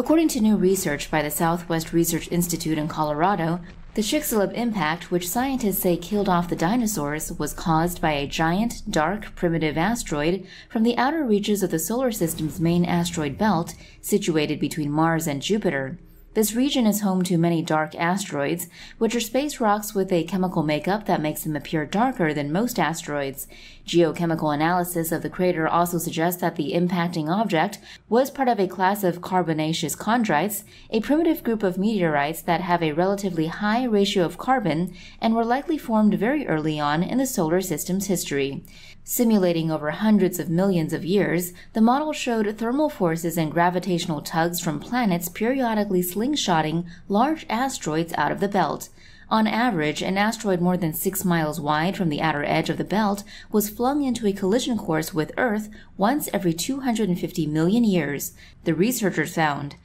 According to new research by the Southwest Research Institute in Colorado, the Chicxulub impact, which scientists say killed off the dinosaurs, was caused by a giant, dark, primitive asteroid from the outer reaches of the solar system's main asteroid belt, situated between Mars and Jupiter. This region is home to many dark asteroids, which are space rocks with a chemical makeup that makes them appear darker than most asteroids. Geochemical analysis of the crater also suggests that the impacting object was part of a class of carbonaceous chondrites, a primitive group of meteorites that have a relatively high ratio of carbon and were likely formed very early on in the solar system's history. Simulating over hundreds of millions of years, the model showed thermal forces and gravitational tugs from planets periodically slingshotting large asteroids out of the belt. On average, an asteroid more than six miles wide from the outer edge of the belt was flung into a collision course with Earth once every 250 million years, the researchers found.